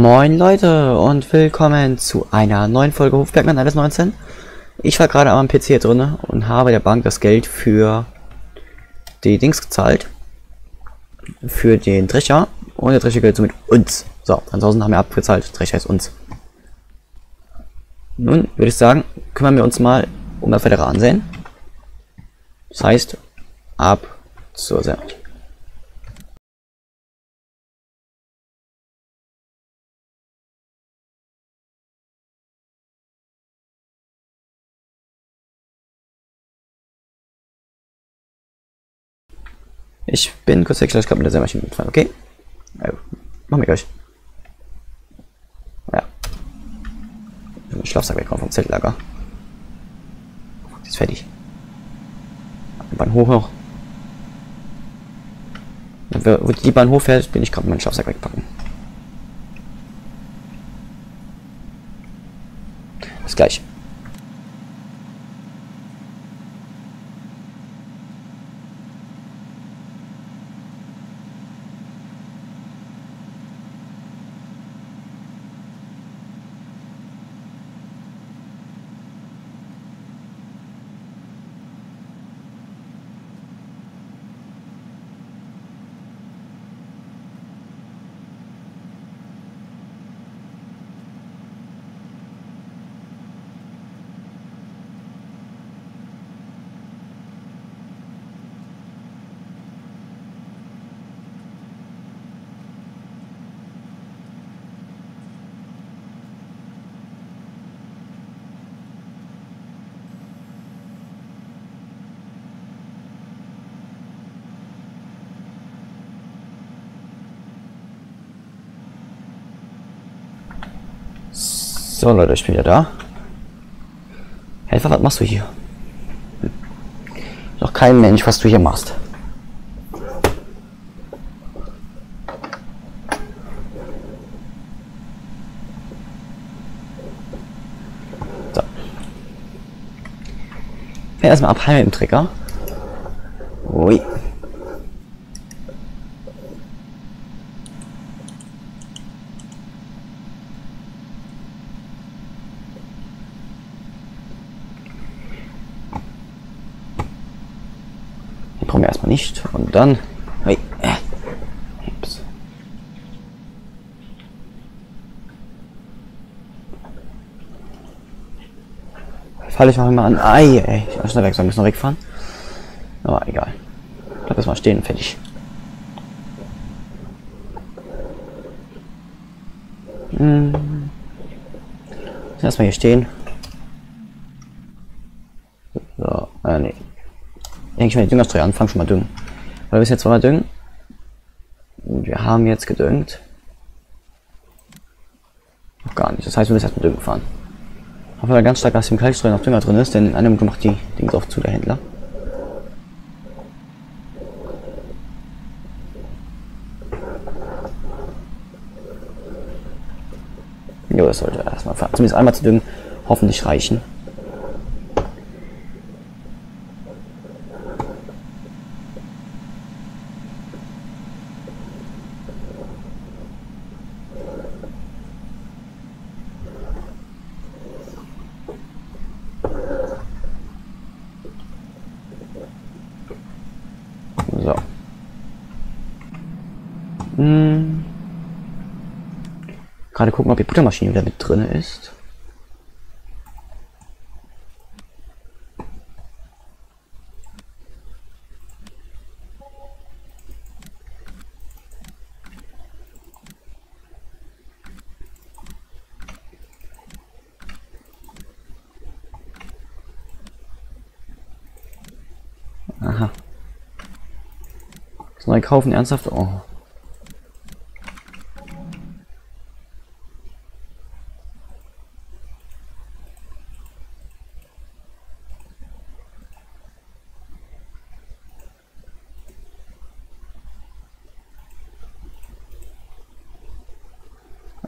Moin Leute und willkommen zu einer neuen Folge Hofbergmann alles 19. Ich war gerade am PC hier drin und habe der Bank das Geld für die Dings gezahlt. Für den Drescher. Und der Drescher gehört somit uns. So, ansonsten haben wir abgezahlt. Drescher ist uns. Nun würde ich sagen, kümmern wir uns mal um das weitere Ansehen. Das heißt, ab zur Sendung. Ich bin kurz weg, ich glaube mit der Sämaschine mitfahren, okay? Also, machen wir gleich. Ja. Schlafsack wegkommen vom Zeltlager. Ist fertig. Bahn hoch noch. Wo die Bahn hochfährt, bin ich gerade meinen Schlafsack wegpacken. Bis gleich. So Leute, ich bin wieder da. Helfer, was machst du hier? Noch kein Mensch, was du hier machst. So. Erstmal abheilen im Trigger. Ui. Den brauchen wir erstmal nicht. Und dann. Hey. Ups. Falle ich noch einmal an. Ei, ey. Ich muss schnell weg, soll müssen wegfahren. Aber egal. Bleib erstmal stehen fertig. Hm. Erstmal hier stehen. So, äh, nee. Eigentlich, wenn ich Düngerstreu anfange, schon mal düngen. Weil wir jetzt zweimal düngen. Und wir haben jetzt gedüngt. Noch gar nicht. Das heißt, wir müssen erstmal düngen fahren. Hoffen wir ganz stark, dass im Kalkstreu noch Dünger drin ist, denn in einem Minute macht die Dings auf zu, der Händler. Jo, das sollte erstmal zumindest einmal zu düngen, hoffentlich reichen. So. Hm. Gerade gucken, ob die Buttermaschine wieder mit drin ist. Aha. Das neue kaufen, ernsthaft? Oh.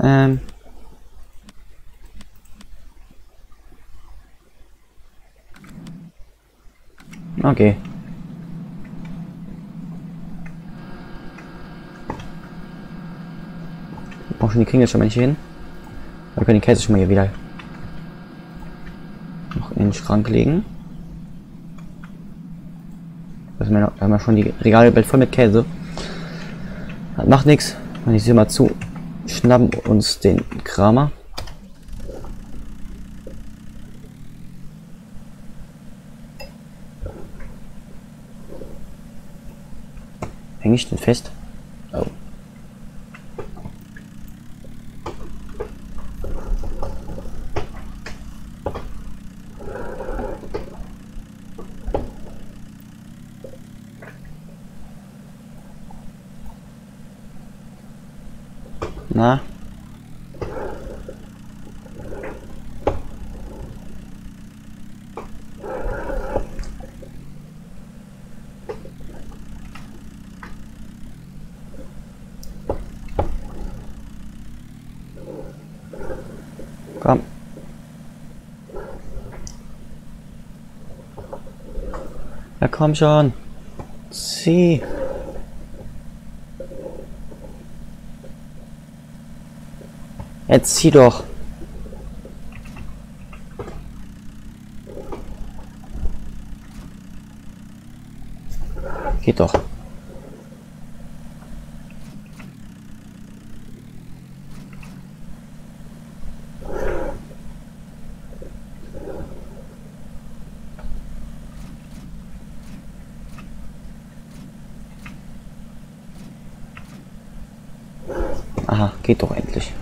Ähm. Okay. Brauchen schon die Kringel schon mal hin. Wir können den Käse schon mal hier wieder noch in den Schrank legen. Wir haben wir schon die Regale bald voll mit Käse. Das macht nichts. Und ich sehe mal zu. Schnappen uns den Kramer. Hänge ich den fest? Oh. Na? Komm. Ja, komm schon. Jetzt zieh doch. Geht doch. Aha, geht doch endlich.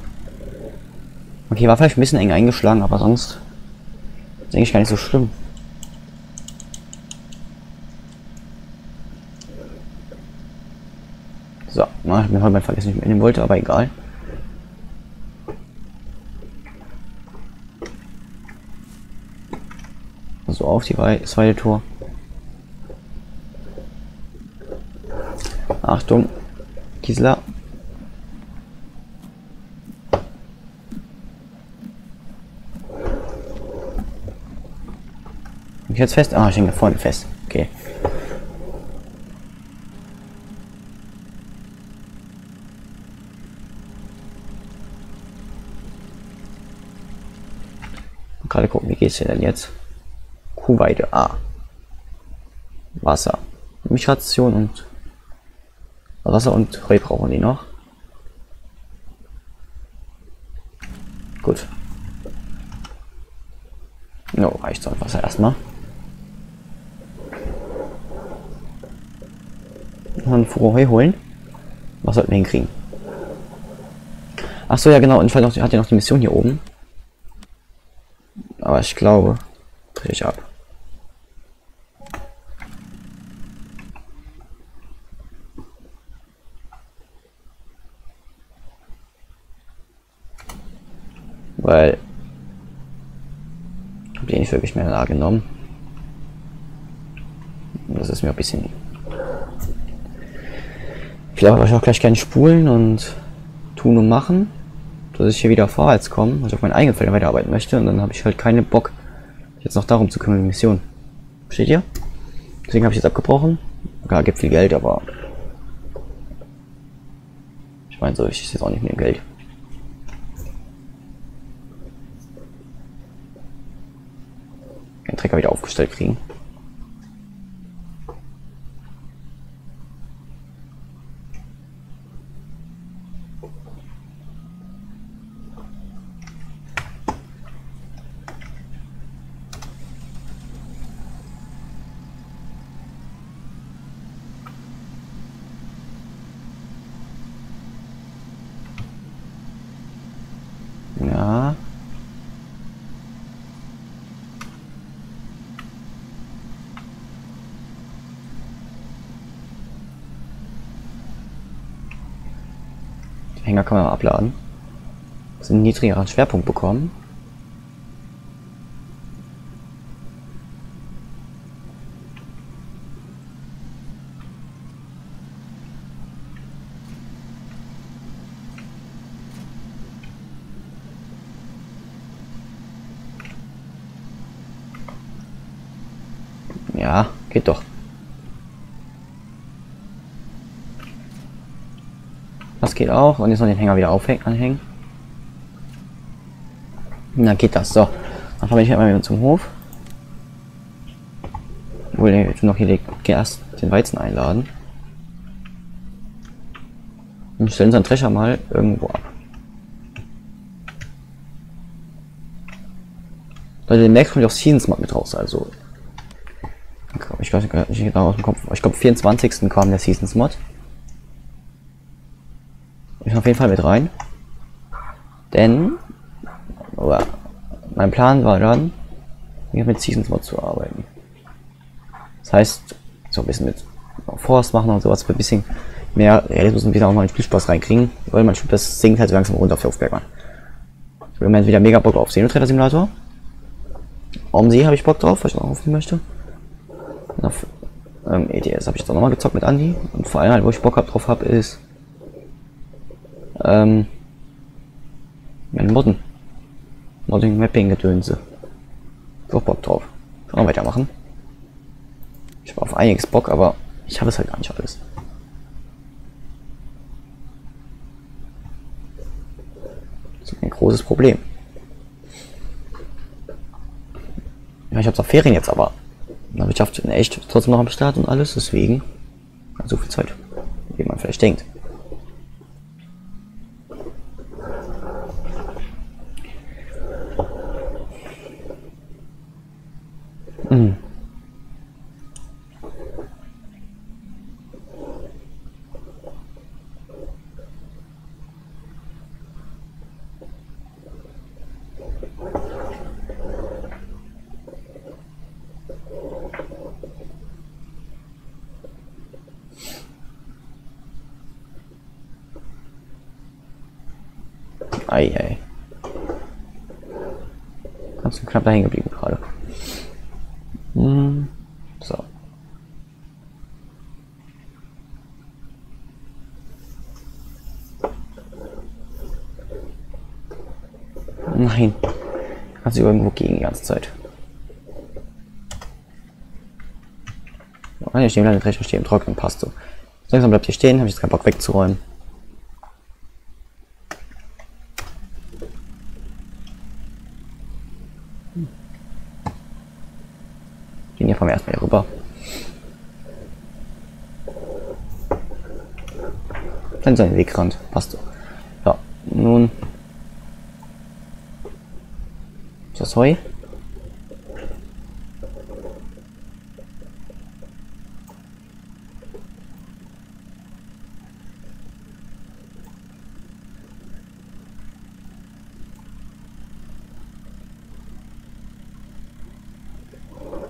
Okay, war vielleicht ein bisschen eng eingeschlagen, aber sonst ist eigentlich gar nicht so schlimm. So, na, ich habe mir heute mal vergessen, ich mitnehmen wollte, aber egal. So, auf die zweite Tor. Achtung, Gisela. Ich jetzt fest? Ah, ich hänge vorne fest. Okay. Gerade gucken, wie geht's denn jetzt? Kuhweide A. Wasser. Milchration und Wasser und Heu brauchen die noch. Gut. No, reicht so Wasser erstmal. Einen Furore holen. Was sollten wir hinkriegen? Ach so, ja genau, und ich noch, hat ja noch die Mission hier oben. Aber ich glaube, drehe ich ab. Weil habe ich nicht wirklich mehr da genommen. Das ist mir ein bisschen ich glaube, ich auch gleich gerne spulen und tun und machen, dass ich hier wieder vorwärts komme und auf meinen eigenen Feld weiterarbeiten möchte. Und dann habe ich halt keinen Bock, jetzt noch darum zu kümmern, die Mission. Versteht ihr? Deswegen habe ich jetzt abgebrochen. Klar, gibt viel Geld, aber ich meine, so wichtig ist jetzt auch nicht mehr Geld. Den Trecker wieder aufgestellt kriegen. Hänger kann man abladen. Das einen niedrigeren Schwerpunkt bekommen. Ja, geht doch. Geht auch. Und jetzt noch den Hänger wieder aufhängen, anhängen. Na geht das. So. Dann fahre ich einmal wieder zum Hof. Wohl, ich will noch hier erst den Weizen einladen. Und stellen unseren Trecher mal irgendwo ab. Leute, demnächst kommt auch Seasons Mod mit raus, also. Ich weiß nicht genau aus dem Kopf. Ich glaube, 24. kam der Seasons Mod. Ich auf jeden Fall mit rein. Denn. Oder, mein Plan war dann, hier mit Seasons Mod zu arbeiten. Das heißt, so ein bisschen mit Force machen und sowas, ein bisschen mehr Realismus und wieder auch mal einen Spielspaß reinkriegen, weil man das sinkt halt so langsam runter der Aufbergbahn. Ich im Moment wieder mega Bock auf Xenotrader Simulator. Warum sie habe ich Bock drauf, weil ich auch aufnehmen möchte. Und auf ähm, ETS habe ich jetzt auch nochmal gezockt mit Andy. Und vor allem halt, wo ich Bock hab, drauf habe, ist ähm, mein Modden. Modding Mapping Gedönse. Auch Bock drauf. Kann auch weitermachen. Ich habe auf einiges Bock, aber ich habe es halt gar nicht alles. Das ist ein großes Problem. Ja, ich habe zwar Ferien jetzt, aber ich schaffe echt trotzdem noch am Start und alles, deswegen so viel Zeit, wie man vielleicht denkt. Hm. Ei, ei. Ganz knapp da hängen geblieben gerade. Hm, so. Nein. Kannst du irgendwo gegen die ganze Zeit. Oh, hier stehen bleiben, recht stehen im Trocknen, passt so. Langsam bleibt hier stehen, habe ich jetzt keinen Bock wegzuräumen. Gehen hier vom ersten Mal rüber. Dann sein Wegrand, passt so. Ja, nun. Das Heu?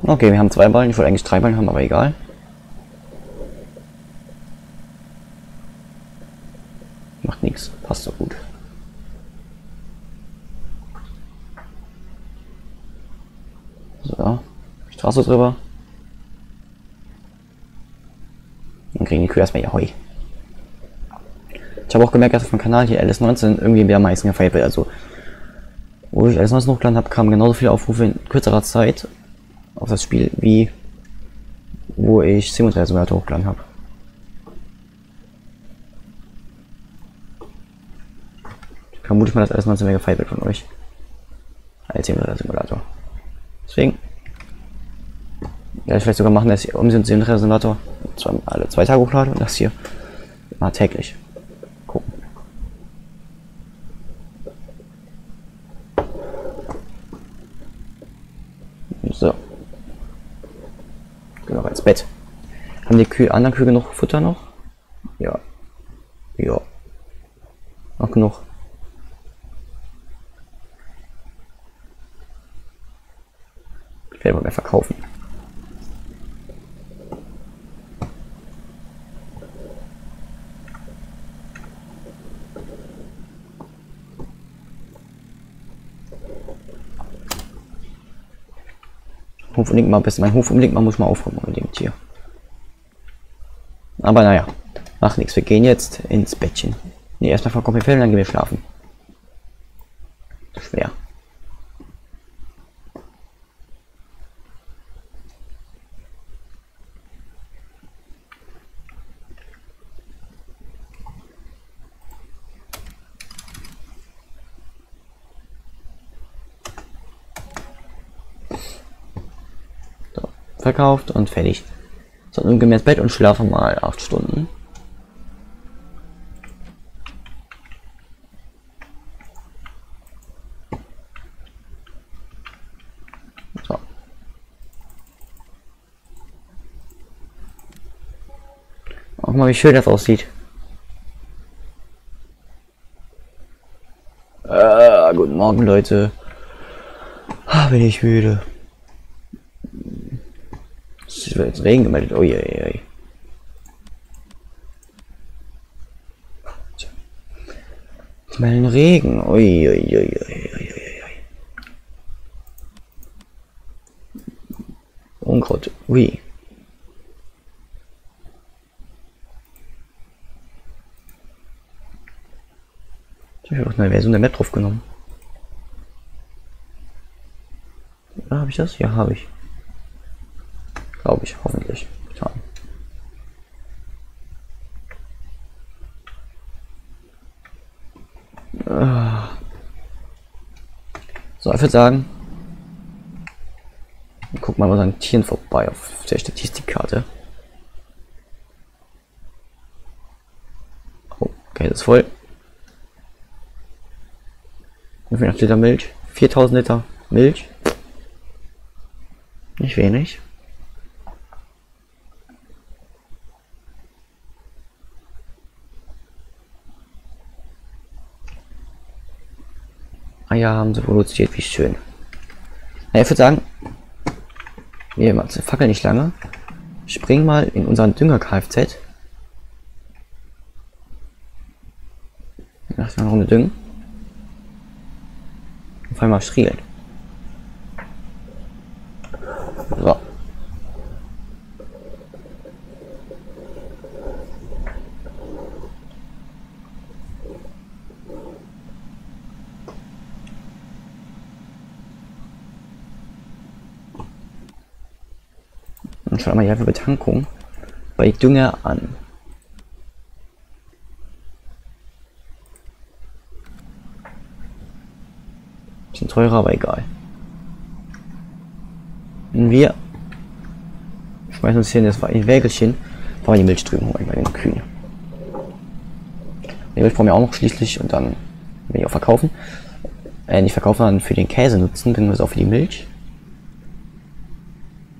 Okay, wir haben zwei Ballen. Ich wollte eigentlich drei Ballen haben, aber egal. Macht nichts. Passt doch gut. So. Straße drüber. Dann kriegen die Kühe erstmal ihr Heu. Ich habe auch gemerkt, dass auf dem Kanal hier LS19 irgendwie mehr meisten gefeiert wird. Also, wo ich LS19 hochgeladen habe, kamen genauso viele Aufrufe in kürzerer Zeit auf das Spiel, wie wo ich Simulator hochgeladen habe. Vermute ich mal, dass alles 19 mehr gefeiert wird von euch. Als Simulator Simulator. Deswegen. Ja, ich vielleicht sogar machen, dass ich um den Simulator zwei, alle zwei Tage hochlade und das hier mal täglich. Gucken. So noch ins Bett. Haben die Kühe, anderen Kühe genug Futter noch? Ja. Ja. Noch genug. Ich werde mal mehr verkaufen. Hof unbedingt mal bis mein Hof unbedingt mal muss man aufräumen unbedingt hier. Aber naja, macht nichts. Wir gehen jetzt ins Bettchen. Ne, erstmal vor Kaffee dann gehen wir schlafen. Schwer. Verkauft und fertig. So, nun gehen wir ins Bett und schlafen mal 8 Stunden. So. Auch mal, wie schön das aussieht. Äh, guten Morgen, Leute. Ah, bin ich müde. Es wird Regen gemeldet. Je, je, je. Ich melden Regen. Ui, ui, ui, ui, ui, ui. Unkraut. Ui. Ich habe auch eine Version der Map drauf genommen. Ja, habe ich das? Ja, habe ich. Glaube ich, hoffentlich. Ja. Ah. So, ich würde sagen, guck mal was an Tieren vorbei auf der Statistikkarte. Oh, okay, das ist voll. Wie viel Liter Milch? 4000 Liter Milch. Nicht wenig. Eier haben sie produziert, wie schön. Na, ich würde sagen, wir machen die Fackel nicht lange. Springen mal in unseren Dünger Kfz. Nach einer Runde düngen. Auf einmal strielen. So. Wir mal die Betankung bei Dünger an. Bisschen teurer, aber egal. Und wir schmeißen uns hier in das Wägelchen, wollen die Milch drüben holen bei den Kühen. Die Milch brauchen wir auch noch schließlich und dann wenn ich auch verkaufen. Äh, nicht verkaufen, sondern für den Käse nutzen, bringen wir es auch für die Milch.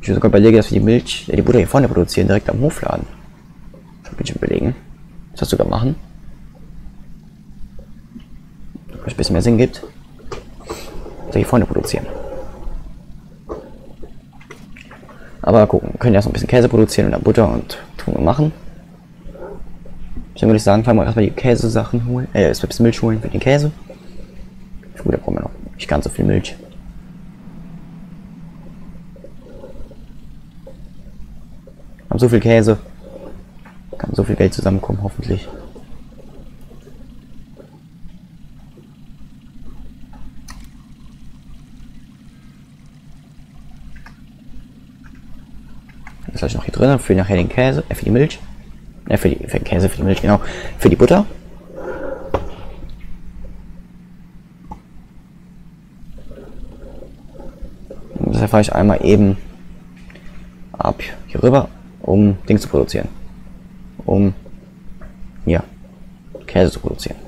Ich würde sogar überlegen, dass wir die Milch, ja, die Butter hier vorne produzieren, direkt am Hofladen. Das würde ich überlegen. Das sogar machen. Was ein bisschen mehr Sinn gibt. Also hier vorne produzieren. Aber gucken, wir können ja so ein bisschen Käse produzieren und dann Butter und tun wir machen. Deswegen würde ich sagen, fangen wir erstmal die Käsesachen holen. Äh, jetzt ein bisschen Milch holen für den Käse. Gut, da brauchen wir noch nicht ganz so viel Milch. Haben so viel Käse. Kann so viel Geld zusammenkommen, hoffentlich. Das lasse ich noch hier drin für nachher den Käse, äh, für die Milch. Äh, für, die, für den Käse, für die Milch, genau. Für die Butter. Das fahre ich einmal eben ab hier rüber, um Ding zu produzieren. Um ja, Käse zu produzieren.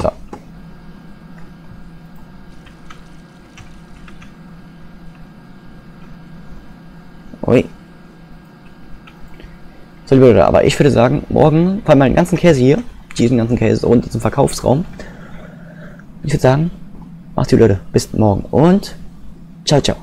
So. Ui. So, liebe Leute, aber ich würde sagen, morgen fallen wir den ganzen Käse hier, diesen ganzen Käse runter zum Verkaufsraum. Ich würde sagen, macht's gut, Leute. Bis morgen und ciao, ciao.